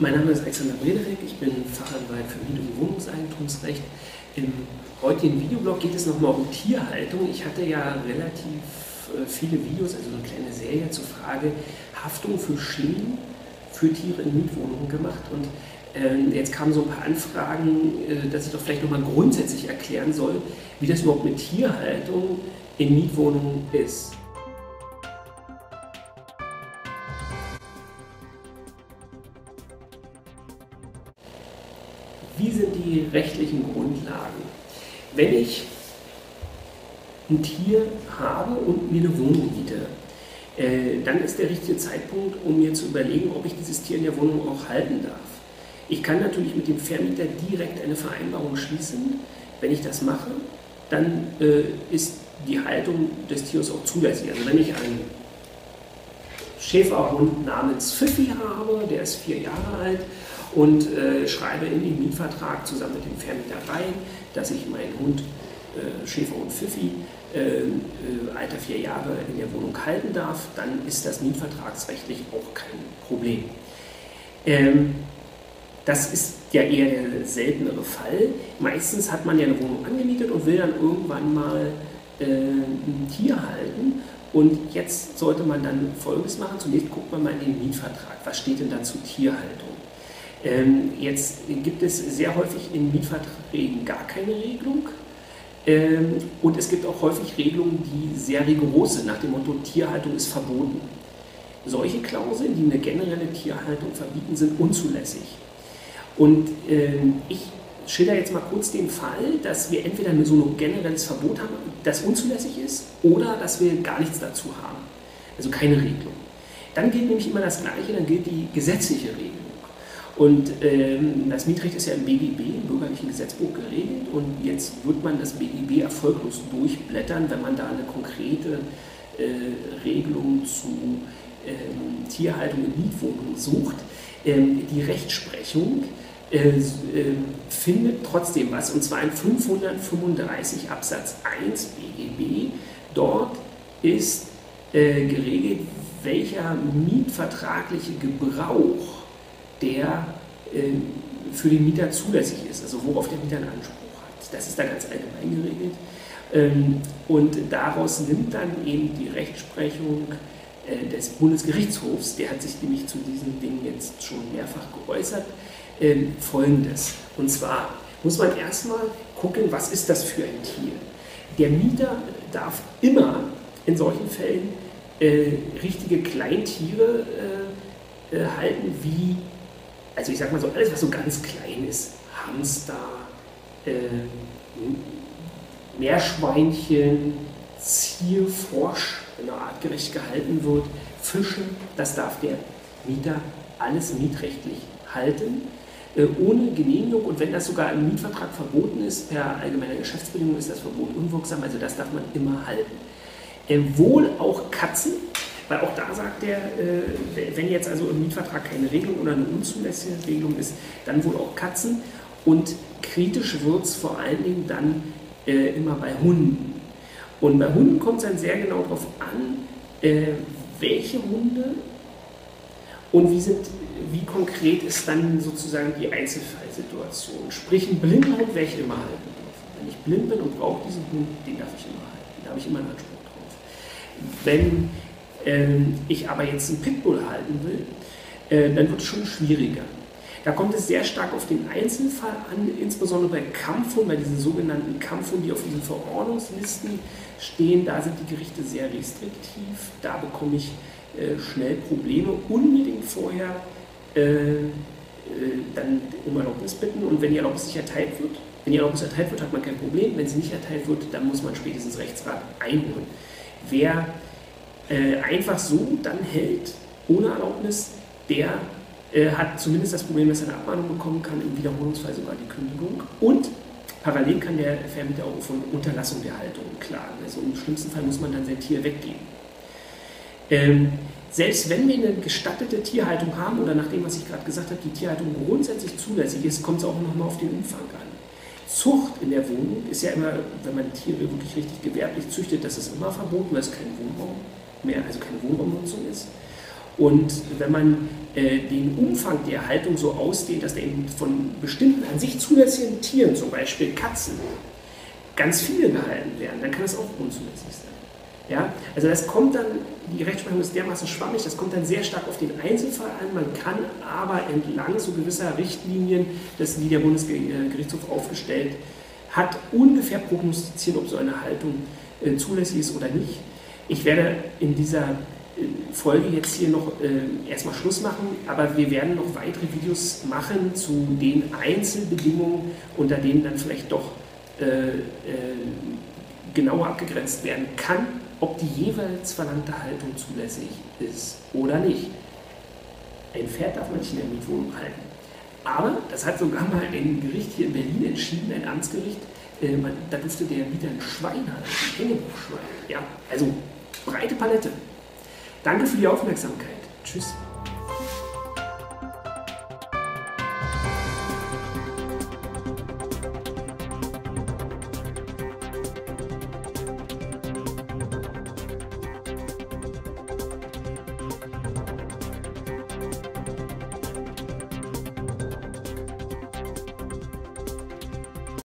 Mein Name ist Alexander Brederek, ich bin Fachanwalt für Miet- und Wohnungseigentumsrecht. Im heutigen Videoblog geht es nochmal um Tierhaltung. Ich hatte ja relativ äh, viele Videos, also eine kleine Serie zur Frage Haftung für Schäden für Tiere in Mietwohnungen gemacht. Und äh, jetzt kamen so ein paar Anfragen, äh, dass ich doch vielleicht nochmal grundsätzlich erklären soll, wie das überhaupt mit Tierhaltung in Mietwohnungen ist. Die rechtlichen Grundlagen? Wenn ich ein Tier habe und mir eine Wohnung miete, äh, dann ist der richtige Zeitpunkt, um mir zu überlegen, ob ich dieses Tier in der Wohnung auch halten darf. Ich kann natürlich mit dem Vermieter direkt eine Vereinbarung schließen. Wenn ich das mache, dann äh, ist die Haltung des Tieres auch zulässig. Also wenn ich einen Schäferhund namens Pfiffi habe, der ist vier Jahre alt und äh, schreibe in den Mietvertrag zusammen mit dem Vermieter rein, dass ich meinen Hund äh, Schäferhund Pfiffi äh, äh, Alter vier Jahre in der Wohnung halten darf, dann ist das mietvertragsrechtlich auch kein Problem. Ähm, das ist ja eher der seltenere Fall. Meistens hat man ja eine Wohnung angemietet und will dann irgendwann mal äh, ein Tier halten. Und jetzt sollte man dann Folgendes machen. Zunächst guckt man mal in den Mietvertrag. Was steht denn da zu Tierhaltung? Ähm, jetzt gibt es sehr häufig in Mietverträgen gar keine Regelung. Ähm, und es gibt auch häufig Regelungen, die sehr rigoros sind, nach dem Motto, Tierhaltung ist verboten. Solche Klauseln, die eine generelle Tierhaltung verbieten, sind unzulässig. Und ähm, ich schilder jetzt mal kurz den Fall, dass wir entweder so ein generelles Verbot haben, das unzulässig ist, oder dass wir gar nichts dazu haben. Also keine Regelung. Dann gilt nämlich immer das Gleiche, dann gilt die gesetzliche Regelung. Und ähm, das Mietrecht ist ja im BGB, im Bürgerlichen Gesetzbuch, geregelt. Und jetzt wird man das BGB erfolglos durchblättern, wenn man da eine konkrete äh, Regelung zu ähm, Tierhaltung in Mietwohnungen sucht. Ähm, die Rechtsprechung äh, findet trotzdem was, und zwar in 535 Absatz 1 BGB. Dort ist äh, geregelt, welcher mietvertragliche Gebrauch der äh, für den Mieter zulässig ist, also worauf der Mieter einen Anspruch hat. Das ist da ganz allgemein geregelt. Ähm, und daraus nimmt dann eben die Rechtsprechung äh, des Bundesgerichtshofs, der hat sich nämlich zu diesen Dingen jetzt schon mehrfach geäußert, ähm, folgendes. Und zwar muss man erstmal gucken, was ist das für ein Tier. Der Mieter darf immer in solchen Fällen äh, richtige Kleintiere äh, äh, halten, wie also ich sag mal so, alles, was so ganz klein ist, Hamster, äh, Meerschweinchen, Zierfrosch, er artgerecht gehalten wird, Fische, das darf der Mieter alles mietrechtlich halten, äh, ohne Genehmigung. Und wenn das sogar im Mietvertrag verboten ist, per allgemeiner Geschäftsbedingung ist das Verbot unwirksam, also das darf man immer halten. Äh, wohl auch Katzen, weil auch da sagt er, äh, wenn jetzt also im Mietvertrag keine Regelung oder eine unzulässige Regelung ist, dann wohl auch Katzen. Und kritisch wird es vor allen Dingen dann immer bei Hunden. Und bei Hunden kommt es dann sehr genau darauf an, äh, welche Hunde und wie, sind, wie konkret ist dann sozusagen die Einzelfallsituation. Sprich, ein Blindhund werde ich immer halten dürfen. Wenn ich blind bin und brauche diesen Hund, den darf ich immer halten. Da habe ich immer einen Anspruch drauf. Wenn ähm, ich aber jetzt einen Pitbull halten will, äh, dann wird es schon schwieriger. Da kommt es sehr stark auf den Einzelfall an, insbesondere bei Kampfhunden, bei diesen sogenannten Kampfhunden, die auf diesen Verordnungslisten stehen. Da sind die Gerichte sehr restriktiv. Da bekomme ich äh, schnell Probleme. Unbedingt vorher äh, äh, dann um Erlaubnis bitten und wenn die Erlaubnis nicht erteilt wird, wenn die Erlaubnis erteilt wird, hat man kein Problem. Wenn sie nicht erteilt wird, dann muss man spätestens Rechtsrat einholen. Wer äh, einfach so dann hält, ohne Erlaubnis, der äh, hat zumindest das Problem, dass er eine Abmahnung bekommen kann, im Wiederholungsfall sogar die Kündigung. Und parallel kann der Vermieter auch von Unterlassung der Haltung klagen. Also im schlimmsten Fall muss man dann sein Tier weggeben. Ähm, selbst wenn wir eine gestattete Tierhaltung haben oder nach dem, was ich gerade gesagt habe, die Tierhaltung grundsätzlich zulässig ist, kommt es auch nochmal auf den Umfang an. Zucht in der Wohnung ist ja immer, wenn man Tiere wirklich richtig gewerblich züchtet, das ist immer verboten, weil es kein Wohnraum mehr, also keine Wohnraumnutzung ist. Und wenn man äh, den Umfang der Haltung so ausdehnt, dass der eben von bestimmten an sich zulässigen Tieren, zum Beispiel Katzen, ganz viele gehalten werden, dann kann das auch unzulässig sein. Ja? Also das kommt dann, die Rechtsprechung ist dermaßen schwammig, das kommt dann sehr stark auf den Einzelfall an. Man kann aber entlang so gewisser Richtlinien, die der Bundesgerichtshof aufgestellt hat, ungefähr prognostizieren, ob so eine Haltung äh, zulässig ist oder nicht. Ich werde in dieser äh, Folge jetzt hier noch äh, erstmal Schluss machen, aber wir werden noch weitere Videos machen zu den Einzelbedingungen, unter denen dann vielleicht doch äh, äh, genauer abgegrenzt werden kann, ob die jeweils verlangte Haltung zulässig ist oder nicht. Ein Pferd darf man nicht in der Mietwohnung halten. Aber das hat sogar mal ein Gericht hier in Berlin entschieden, ein Amtsgericht, äh, man, da durfte der Mieter ein Schwein halten, ein Hängebuchschwein. Ja, also breite Palette. Danke für die Aufmerksamkeit. Tschüss.